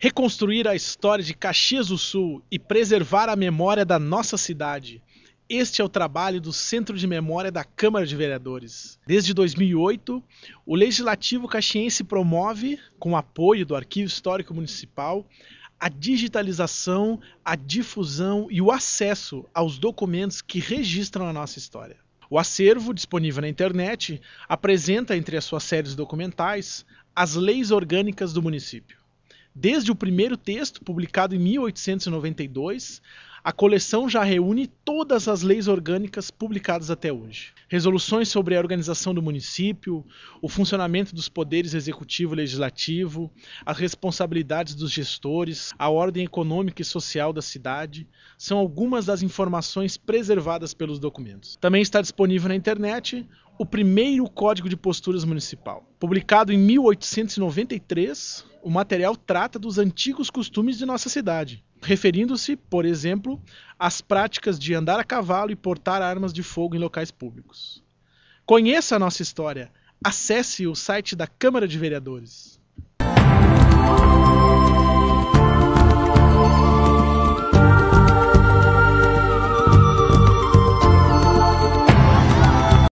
Reconstruir a história de Caxias do Sul e preservar a memória da nossa cidade. Este é o trabalho do Centro de Memória da Câmara de Vereadores. Desde 2008, o Legislativo Caxiense promove, com apoio do Arquivo Histórico Municipal, a digitalização, a difusão e o acesso aos documentos que registram a nossa história. O acervo, disponível na internet, apresenta entre as suas séries documentais as leis orgânicas do município. Desde o primeiro texto, publicado em 1892, a coleção já reúne todas as leis orgânicas publicadas até hoje. Resoluções sobre a organização do município, o funcionamento dos poderes executivo e legislativo, as responsabilidades dos gestores, a ordem econômica e social da cidade, são algumas das informações preservadas pelos documentos. Também está disponível na internet o primeiro Código de Posturas Municipal. Publicado em 1893, o material trata dos antigos costumes de nossa cidade, referindo-se, por exemplo, às práticas de andar a cavalo e portar armas de fogo em locais públicos. Conheça a nossa história. Acesse o site da Câmara de Vereadores.